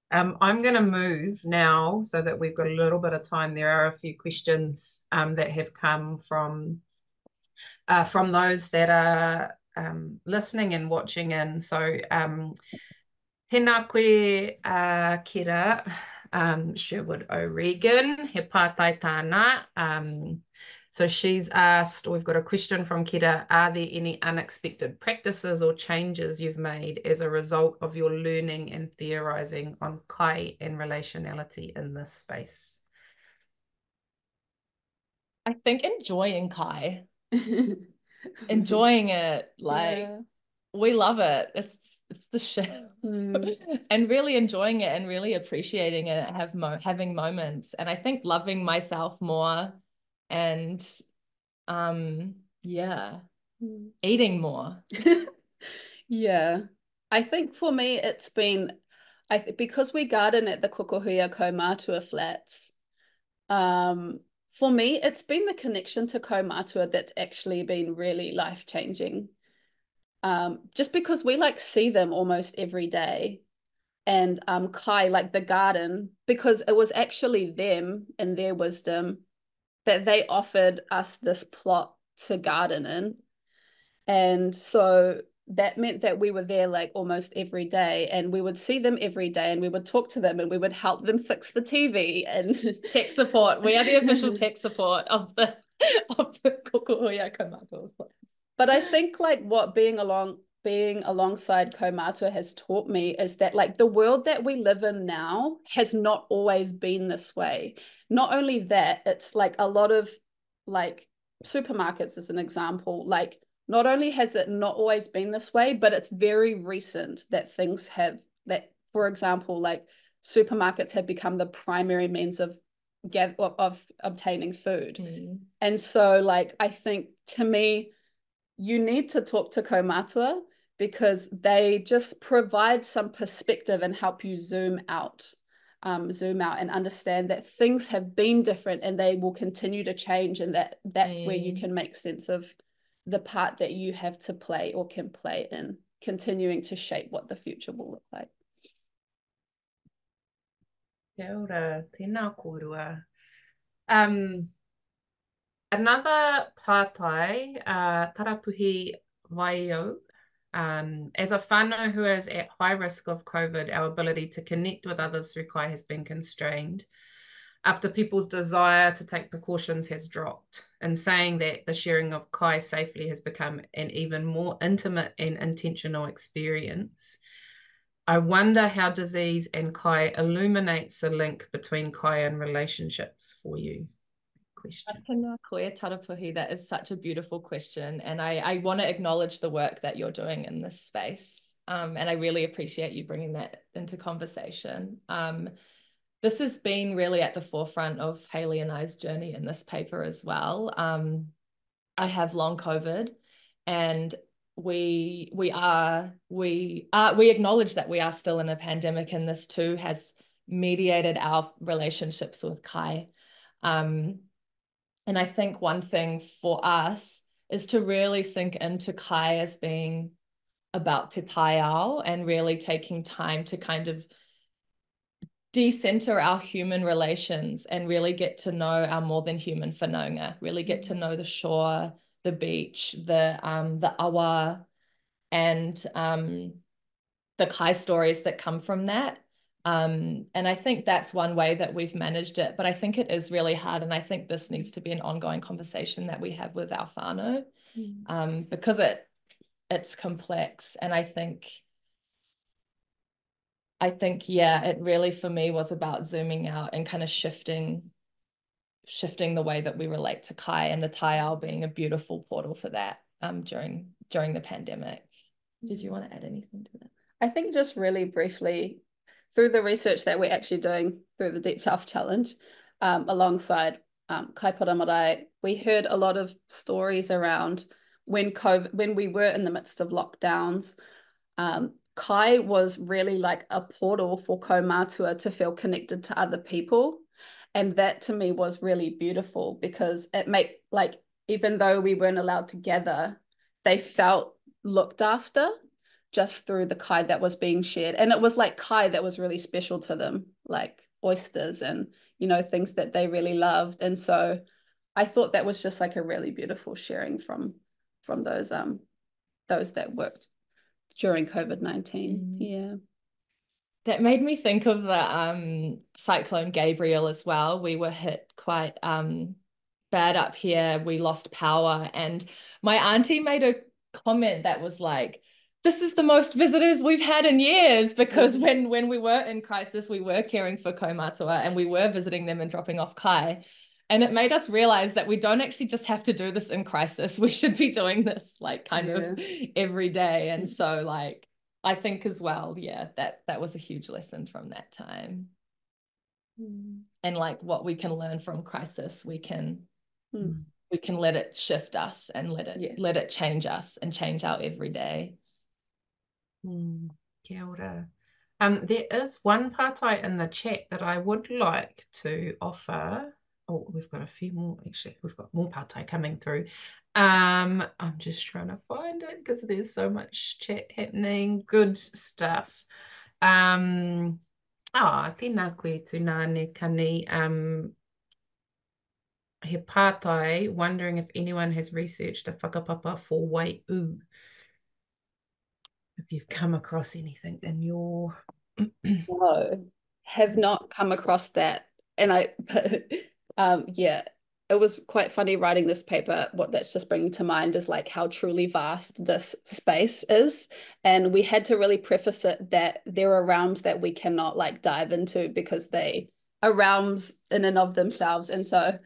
Um, I'm going to move now so that we've got a little bit of time. There are a few questions um, that have come from uh, from those that are um, listening and watching in. So um, tēnā koe uh, kira, um, Sherwood O'Regan, he pātai tāna. Um, so she's asked, we've got a question from Kira, are there any unexpected practices or changes you've made as a result of your learning and theorizing on kai and relationality in this space? I think enjoying kai. enjoying it. Like yeah. we love it. It's it's the shit. Mm. and really enjoying it and really appreciating it, have mo- having moments. And I think loving myself more and um yeah, mm. eating more. yeah. I think for me it's been I because we garden at the Kokohuia Kaumatua flats, um, for me, it's been the connection to Kaumatua that's actually been really life changing. um, just because we like see them almost every day. And um, Kai, like the garden, because it was actually them and their wisdom that they offered us this plot to garden in. And so that meant that we were there like almost every day and we would see them every day and we would talk to them and we would help them fix the TV and tech support. We are the official tech support of the of the Kokohuia Kaumātua. But I think like what being along being alongside Kaumatua has taught me is that like the world that we live in now has not always been this way. Not only that, it's like a lot of like supermarkets as an example, like not only has it not always been this way, but it's very recent that things have that, for example, like supermarkets have become the primary means of of, of obtaining food. Mm. And so like I think to me, you need to talk to Kaumatua because they just provide some perspective and help you zoom out. Um, zoom out and understand that things have been different and they will continue to change and that that's mm. where you can make sense of the part that you have to play or can play in continuing to shape what the future will look like. Kia ora, tēnā kōrua. Um, another pātai, uh, Tarapuhi Waio, um, as a whānau who is at high risk of COVID, our ability to connect with others through kai has been constrained after people's desire to take precautions has dropped, and saying that the sharing of kai safely has become an even more intimate and intentional experience. I wonder how disease and kai illuminates the link between kai and relationships for you. Question. That is such a beautiful question. And I, I want to acknowledge the work that you're doing in this space. Um, and I really appreciate you bringing that into conversation. Um, this has been really at the forefront of Haylee and I's journey in this paper as well. Um, I have long COVID, and we we are we are we acknowledge that we are still in a pandemic, and this too has mediated our relationships with Kai. Um, and I think one thing for us is to really sink into Kai as being about te tai ao and really taking time to kind of decenter our human relations and really get to know our more than human whanaunga, really get to know the shore, the beach, the um, the awa, and um, the kai stories that come from that. Um, and I think that's one way that we've managed it. But I think it is really hard. And I think this needs to be an ongoing conversation that we have with our whānau mm. um, because it it's complex. And I think I think, yeah, it really for me was about zooming out and kind of shifting shifting the way that we relate to Kai and the Tai Ao being a beautiful portal for that um, during during the pandemic. Did you want to add anything to that? I think just really briefly, through the research that we're actually doing through the Deep South Challenge, um, alongside um, Kai Marae, we heard a lot of stories around when COVID, when we were in the midst of lockdowns, um, Kai was really like a portal for Kaumatua to feel connected to other people. And that to me was really beautiful because it made like, even though we weren't allowed to gather, they felt looked after just through the Kai that was being shared. And it was like Kai that was really special to them, like oysters and, you know, things that they really loved. And so I thought that was just like a really beautiful sharing from from those um those that worked during COVID 19. Mm. Yeah. That made me think of the um, cyclone Gabrielle as well. We were hit quite um, bad up here. We lost power. And my auntie made a comment that was like, this is the most visitors we've had in years because mm. when when we were in crisis, we were caring for Kaumatua and we were visiting them and dropping off Kai. And it made us realize that we don't actually just have to do this in crisis. We should be doing this like kind yeah. of every day. And so like I think as well, yeah, that that was a huge lesson from that time. Mm. And like what we can learn from crisis, we can mm. we can let it shift us and let it yeah. let it change us and change our everyday. Mm. Kia ora. Um, there is one pātai in the chat that I would like to offer oh, we've got a few more, actually, we've got more pātai coming through. Um, I'm just trying to find it because there's so much chat happening. Good stuff. Um, oh, tēnā koe tūnane kani. Um, he wondering if anyone has researched a whakapapa for waiū. If you've come across anything in your... no, have not come across that. And I, um, yeah, it was quite funny writing this paper. What that's just bringing to mind is like how truly vast this space is. And we had to really preface it that there are realms that we cannot like dive into because they are realms in and of themselves. And so,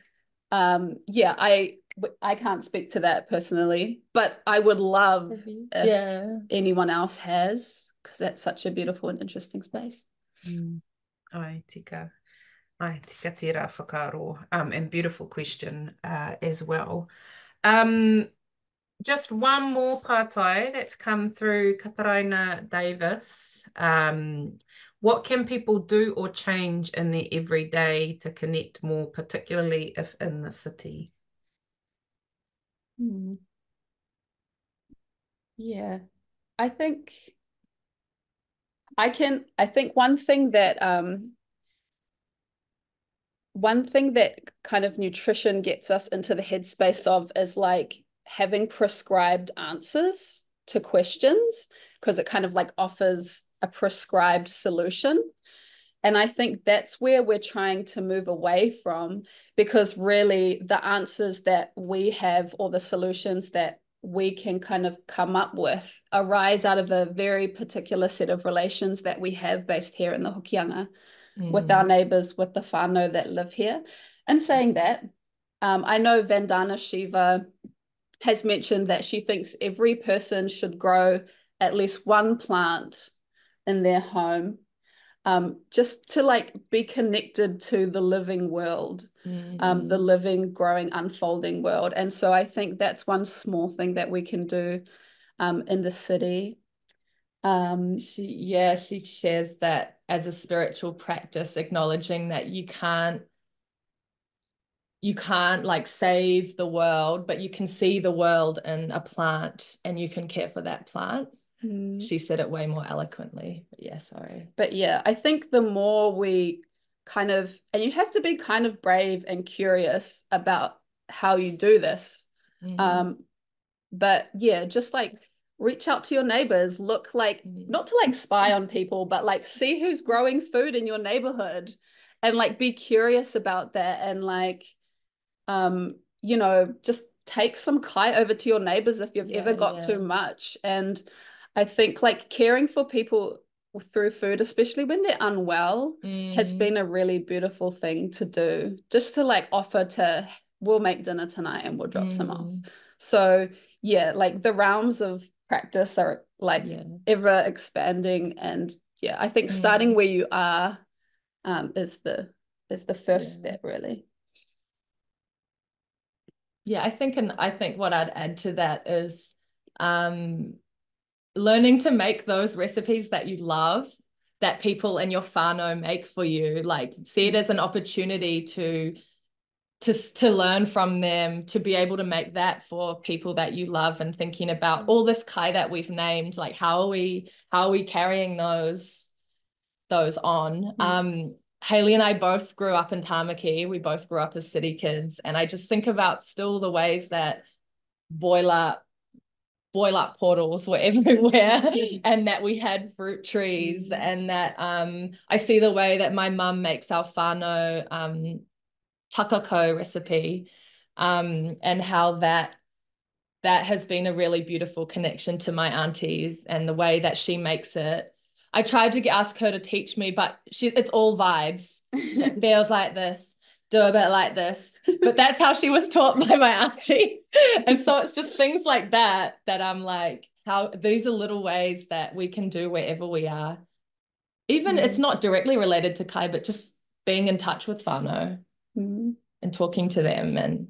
um, yeah, I I can't speak to that personally, but I would love if yeah. anyone else has because that's such a beautiful and interesting space. Mm. Ai, tika. Ai, tika tira whakaro. Um, and beautiful question uh, as well. Um, just one more pātai that's come through Kataraina Davis. Um, what can people do or change in their everyday to connect more, particularly if in the city? Hmm. Yeah, I think I can, I think one thing that um one thing that kind of nutrition gets us into the headspace of is like having prescribed answers to questions because it kind of like offers a prescribed solution. And I think that's where we're trying to move away from because really the answers that we have or the solutions that we can kind of come up with arise out of a very particular set of relations that we have based here in the Hokianga mm. with our neighbors, with the whānau that live here. And saying that, um, I know Vandana Shiva has mentioned that she thinks every person should grow at least one plant in their home um, just to like be connected to the living world, mm-hmm. um, the mm. living, growing, unfolding world. And so I think that's one small thing that we can do um, in the city. Um, she, yeah, she shares that as a spiritual practice, acknowledging that you can't you can't like save the world, but you can see the world in a plant and you can care for that plant. Mm. She said it way more eloquently. But yeah, sorry. But yeah, I think the more we kind of, and you have to be kind of brave and curious about how you do this. Mm. Um, but yeah, just like reach out to your neighbors, look like, mm. not to like spy on people, but like see who's growing food in your neighborhood and like be curious about that and like, um, you know, just take some kai over to your neighbors if you've yeah, ever got yeah. too much. And I think like caring for people through food, especially when they're unwell, mm. has been a really beautiful thing to do. Just to like offer to, we'll make dinner tonight and we'll drop mm. some off. Mm. So yeah, like the realms of practice are like yeah. ever expanding. And yeah, I think starting mm. where you are um, is the is the first yeah. step really. Yeah, I think and I think what I'd add to that is um learning to make those recipes that you love that people in your whānau make for you like see it as an opportunity to to to learn from them to be able to make that for people that you love and thinking about all this kai that we've named like how are we how are we carrying those those on mm-hmm. um Haylee and I both grew up in Tamaki. We both grew up as city kids. And I just think about still the ways that boiler boil up portals were everywhere and that we had fruit trees mm. and that um, I see the way that my mum makes our whānau um, takako recipe um, and how that that has been a really beautiful connection to my aunties and the way that she makes it. I tried to ask her to teach me, but she it's all vibes. It feels like this do a bit like this. But that's how she was taught by my auntie. and so it's just things like that that I'm like, how these are little ways that we can do wherever we are. Even mm. it's not directly related to Kai, but just being in touch with whānau mm. and talking to them and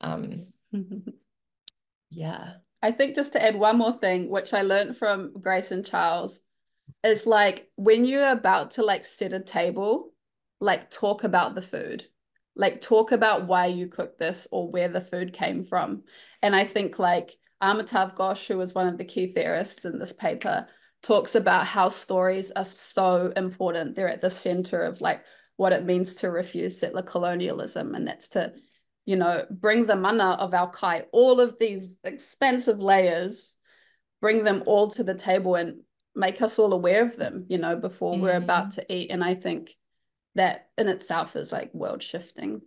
um yeah. I think just to add one more thing, which I learned from Grace and Charles, is like when you're about to like set a table, like talk about the food like talk about why you cooked this or where the food came from. And I think like Amitav Ghosh, who was one of the key theorists in this paper, talks about how stories are so important. They're at the center of like what it means to refuse settler colonialism. And that's to, you know, bring the mana of our kai, all of these expensive layers, bring them all to the table and make us all aware of them, you know, before mm. we're about mm. to eat. And I think that in itself is like world shifting.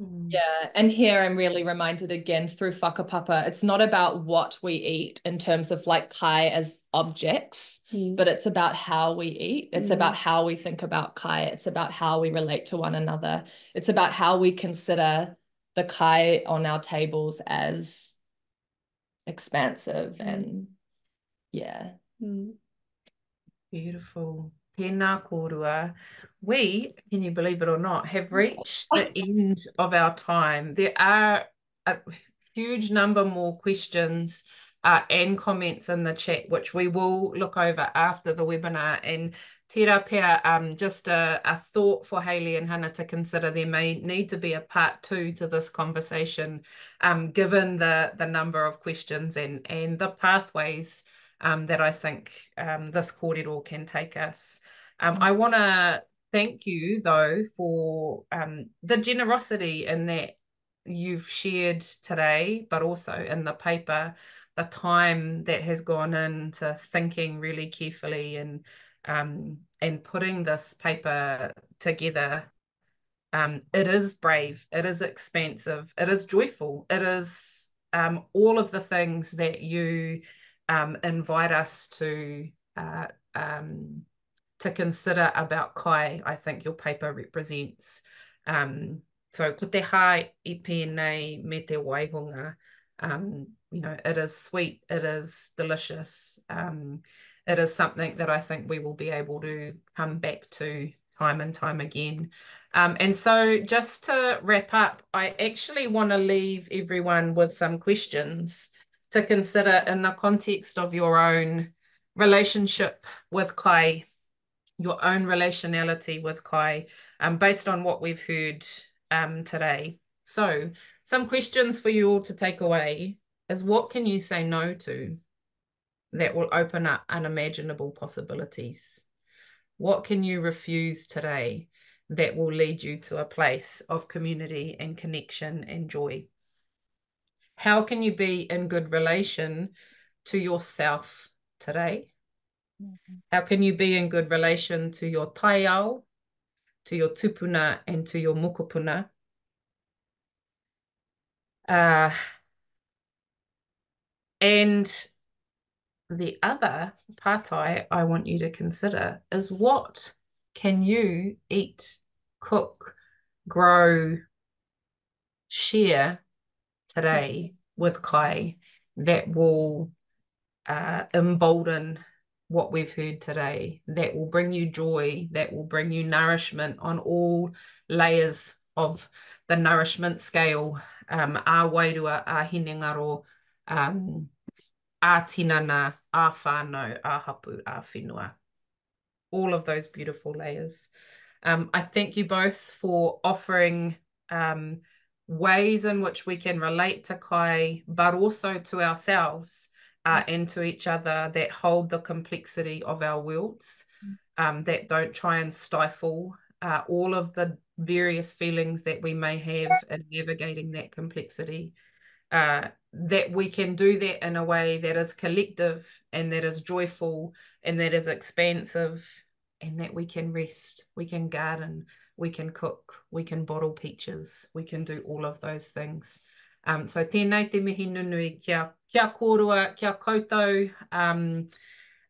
Mm. Yeah, and here I'm really reminded again through whakapapa, it's not about what we eat in terms of like kai as objects, mm. but it's about how we eat. It's mm. about how we think about kai. It's about how we relate to one another. It's about how we consider the kai on our tables as expansive mm. and yeah. Mm. Beautiful. Tēnā kōrua. We, can you believe it or not, have reached the end of our time. There are a huge number more questions uh, and comments in the chat, which we will look over after the webinar. And tira pia, um, just a, a thought for Haylee and Hana to consider. There may need to be a part two to this conversation, um, given the, the number of questions and, and the pathways um, that I think um, this kōrero can take us. Um, mm. I want to thank you, though, for um, the generosity in that you've shared today, but also in the paper, the time that has gone into thinking really carefully and um, and putting this paper together. Um, it is brave, it is expansive, it is joyful, it is um, all of the things that you um, invite us to uh, um, to consider about kai, I think your paper represents. Um, so ko te hai me te waihunga, um, you know, it is sweet, it is delicious. Um, it is something that I think we will be able to come back to time and time again. Um, and so just to wrap up, I actually want to leave everyone with some questions to consider in the context of your own relationship with Kai, your own relationality with Kai, um, based on what we've heard um, today. So, some questions for you all to take away is what can you say no to that will open up unimaginable possibilities? What can you refuse today that will lead you to a place of community and connection and joy? How can you be in good relation to yourself today? Mm-hmm. How can you be in good relation to your taiao, to your tupuna, and to your mokopuna? Uh, and the other patai I want you to consider is what can you eat, cook, grow, share today with Kai that will uh, embolden what we've heard today, that will bring you joy, that will bring you nourishment on all layers of the nourishment scale, um, a wairua, a hinengaro, um, a tinana, a whānau, a hapu, a whenua. All of those beautiful layers. Um, I thank you both for offering um, ways in which we can relate to Kai, but also to ourselves uh, mm. and to each other that hold the complexity of our worlds, mm. um, that don't try and stifle uh, all of the various feelings that we may have in navigating that complexity. Uh, that we can do that in a way that is collective and that is joyful and that is expansive and that we can rest, we can garden, we can cook, we can bottle peaches, we can do all of those things. Um, so tēnei te mihi nunui kia, kia kōrua, kia koutou, um,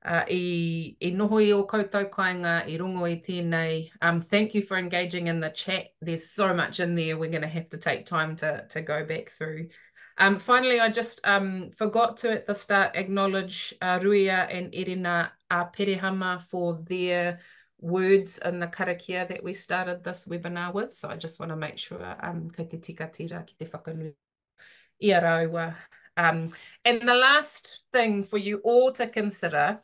uh, i, i noho i o koutou kainga, i rongo i tēnei. Um, thank you for engaging in the chat. There's so much in there. We're going to have to take time to, to go back through. Um, finally, I just um, forgot to at the start acknowledge uh, Ruia and Irina uh, Perehama for their words in the karakia that we started this webinar with. So I just want to make sure um, kei te tika tira ki te whakanui i a raua. Um, and the last thing for you all to consider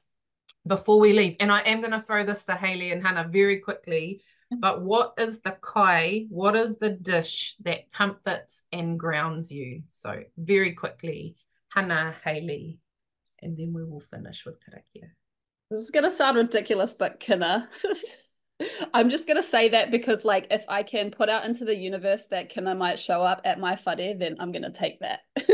before we leave, and I am going to throw this to Haylee and Hana very quickly, but what is the kai? What is the dish that comforts and grounds you? So very quickly, Hana, Haylee, and then we will finish with karakia. This is going to sound ridiculous, but kina. I'm just going to say that because, like, if I can put out into the universe that kina might show up at my whare, then I'm going to take that. the,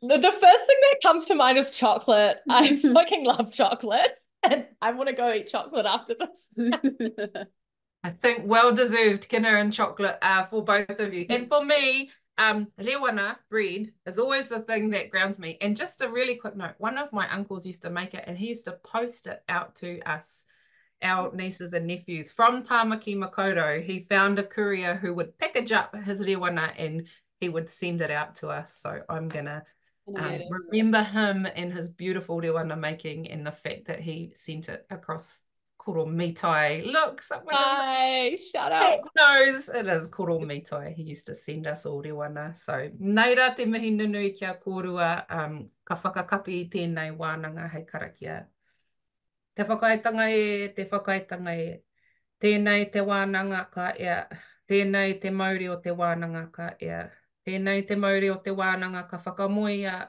the first thing that comes to mind is chocolate. I fucking love chocolate. And I want to go eat chocolate after this. I think well deserved kina and chocolate uh, for both of you. And for me, um, rēwena bread is always the thing that grounds me. And just a really quick note, one of my uncles used to make it and he used to post it out to us, our nieces and nephews. From Tamaki Makaurau. he found a courier who would package up his rēwena and he would send it out to us. So I'm going to um, remember him and his beautiful rēwena making and the fact that he sent it across Koro Mitai. Look, someone Hi, shout out. knows it is Koro Mitai. He used to send us all rewana. So, neira te mihi nunui kia kōrua, um, ka whakakapi i tēnei wānanga hei karakia. Te whakaitanga e, te whakaitanga e. Tēnei te wānanga ka ea. Tēnei te mauri o te wānanga ka ea. Tēnei te mauri o te wānanga ka whakamoia,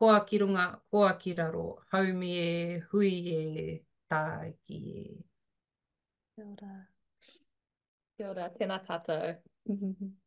koa ki runga, koa ki raro, haumi e, hui e, tāki e. Kia ora. Kia ora, tēnā tātou.